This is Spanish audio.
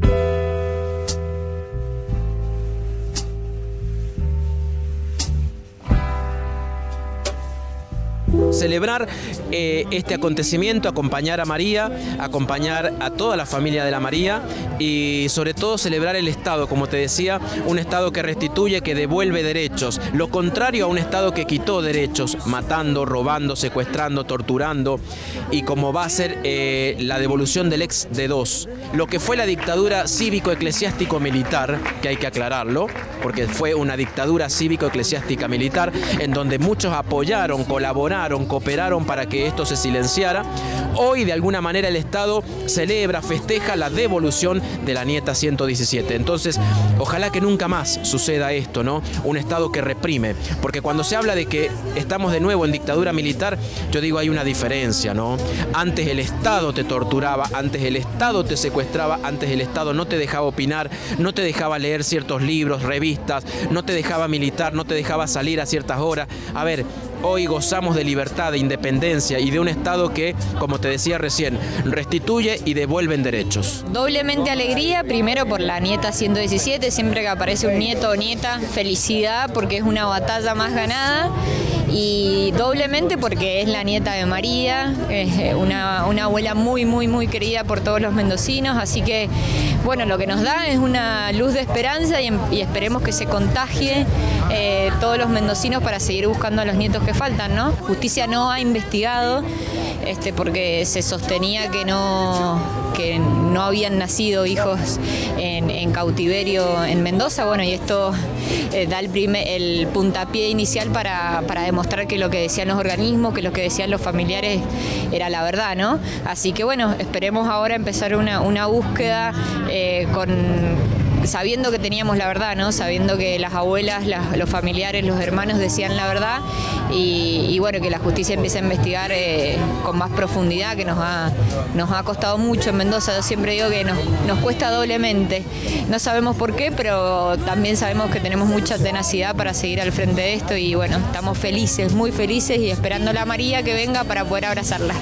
Bye. Celebrar eh, este acontecimiento, acompañar a María, acompañar a toda la familia de la María y sobre todo celebrar el Estado, como te decía, un Estado que restituye, que devuelve derechos, lo contrario a un Estado que quitó derechos, matando, robando, secuestrando, torturando y como va a ser eh, la devolución del ex de dos, lo que fue la dictadura cívico-eclesiástico-militar, que hay que aclararlo, porque fue una dictadura cívico-eclesiástica militar en donde muchos apoyaron, colaboraron, cooperaron para que esto se silenciara. Hoy de alguna manera el Estado celebra, festeja la devolución de la nieta 117. Entonces, ojalá que nunca más suceda esto, ¿no? Un Estado que reprime, porque cuando se habla de que estamos de nuevo en dictadura militar, yo digo hay una diferencia, ¿no? Antes el Estado te torturaba, antes el Estado te secuestraba, antes el Estado no te dejaba opinar, no te dejaba leer ciertos libros, revistas, no te dejaba militar, no te dejaba salir a ciertas horas. A ver, hoy gozamos de libertad, de independencia y de un Estado que, como te decía recién, restituye y devuelve derechos. Doblemente alegría, primero por la nieta 117, siempre que aparece un nieto o nieta, felicidad porque es una batalla más ganada y doblemente porque es la nieta de María, es eh, una, abuela muy, muy, muy querida por todos los mendocinos, así que bueno, lo que nos da es una luz de esperanza y, esperemos que se contagie eh, todos los mendocinos para seguir buscando a los nietos que faltan, ¿no? Justicia no ha investigado este, porque se sostenía que no, que no habían nacido hijos en, cautiverio en Mendoza, bueno, y esto eh, da el, primer, el puntapié inicial para, demostrar que lo que decían los organismos, que lo que decían los familiares era la verdad, ¿no? Así que bueno, esperemos ahora empezar una, búsqueda eh, con sabiendo que teníamos la verdad, ¿no? Sabiendo que las abuelas, los familiares, los hermanos decían la verdad y, bueno, que la justicia empiece a investigar eh, con más profundidad, que nos ha, nos ha costado mucho en Mendoza. Yo siempre digo que nos, nos cuesta doblemente. No sabemos por qué, pero también sabemos que tenemos mucha tenacidad para seguir al frente de esto y bueno, estamos felices, muy felices y esperando a la María que venga para poder abrazarla.